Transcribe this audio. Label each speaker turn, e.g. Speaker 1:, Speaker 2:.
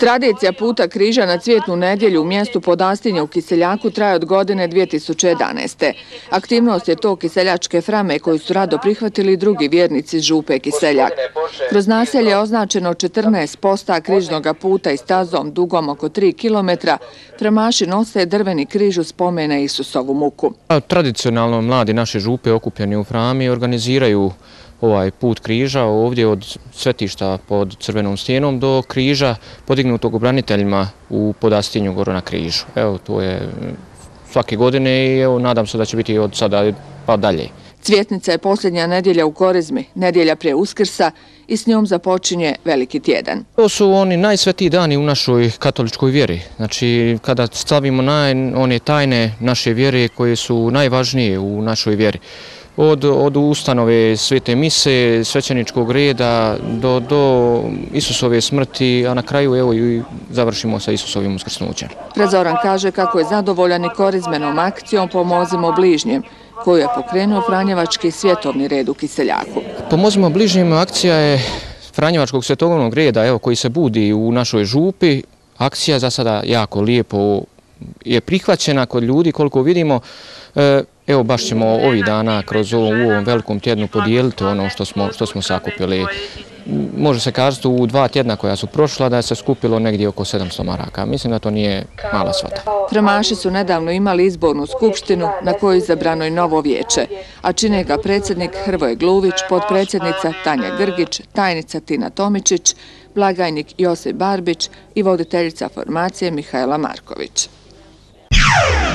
Speaker 1: Tradicija puta križa na cvjetnu nedjelju u mjestu Podastinje u Kiseljaku traje od godine 2011. Aktivnost je to kiseljačke frame koju su rado prihvatili drugi vjernici Župe Kiseljak. Kroz naselje je označeno 14 posta križnog puta i stazom dugom oko 3 km. Tramaši nose drveni križ u spomene Isusovu muku.
Speaker 2: Tradicionalno mladi naše župe okupljeni u frami organiziraju ovaj put križa ovdje od svetišta pod crvenom stijenom do križa podignutog obraniteljima u podastinju gore na križu. Evo, to je svake godine i evo, nadam se da će biti od sada pa dalje.
Speaker 1: Cvjetnica je posljednja nedjelja u Korizmi, nedjelja prije Uskrsa i s njom započinje veliki tjedan.
Speaker 2: To su oni najsvetiji dani u našoj katoličkoj vjeri. Znači, kada stavimo one tajne naše vjere koje su najvažnije u našoj vjeri od, od ustanove svete mise, svećeničkog reda do, do Isusove smrti, a na kraju evo i završimo sa Isusovim uskrsnućem.
Speaker 1: Prezoran kaže kako je zadovoljan i korizmenom akcijom Pomozimo bližnjem, koju je pokrenuo Franjevački svjetovni red u Kiseljaku.
Speaker 2: Pomozimo bližnjem akcija je Franjevačkog svjetovnog reda evo, koji se budi u našoj župi. Akcija za sada jako lijepo je prihvaćena kod ljudi koliko vidimo. E, evo baš ćemo ovih dana kroz ovom, u ovom velikom tjednu podijeliti ono što smo, što smo sakupili. Može se kazati u dva tjedna koja su prošla da je se skupilo negdje oko 700 maraka. Mislim da to nije mala svata.
Speaker 1: Tramaši su nedavno imali izbornu skupštinu na kojoj zabrano i novo vijeće, a čine ga predsjednik Hrvoje Gluvić, podpredsjednica Tanja Grgić, tajnica Tina Tomičić, blagajnik Josip Barbić i voditeljica formacije Mihajla Marković. Yeah!